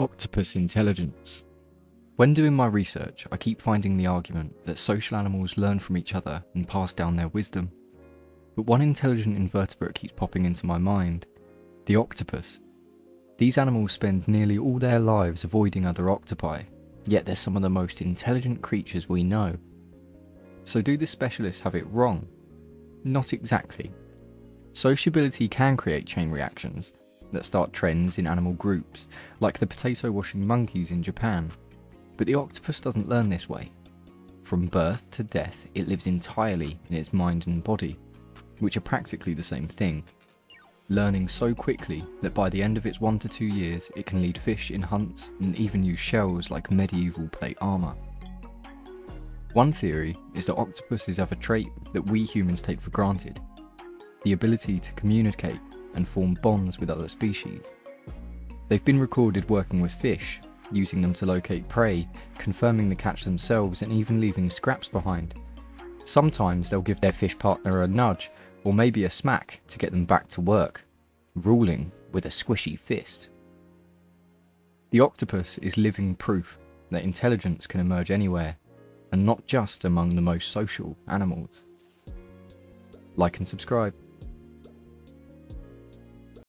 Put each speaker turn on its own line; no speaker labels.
Octopus intelligence. When doing my research, I keep finding the argument that social animals learn from each other and pass down their wisdom. But one intelligent invertebrate keeps popping into my mind the octopus. These animals spend nearly all their lives avoiding other octopi, yet they're some of the most intelligent creatures we know. So, do the specialists have it wrong? Not exactly. Sociability can create chain reactions that start trends in animal groups, like the potato washing monkeys in Japan. But the octopus doesn't learn this way. From birth to death, it lives entirely in its mind and body, which are practically the same thing, learning so quickly that by the end of its one to two years, it can lead fish in hunts and even use shells like medieval plate armour. One theory is that octopuses have a trait that we humans take for granted the ability to communicate and form bonds with other species. They've been recorded working with fish, using them to locate prey, confirming the catch themselves, and even leaving scraps behind. Sometimes they'll give their fish partner a nudge or maybe a smack to get them back to work, ruling with a squishy fist. The octopus is living proof that intelligence can emerge anywhere, and not just among the most social animals. Like and subscribe.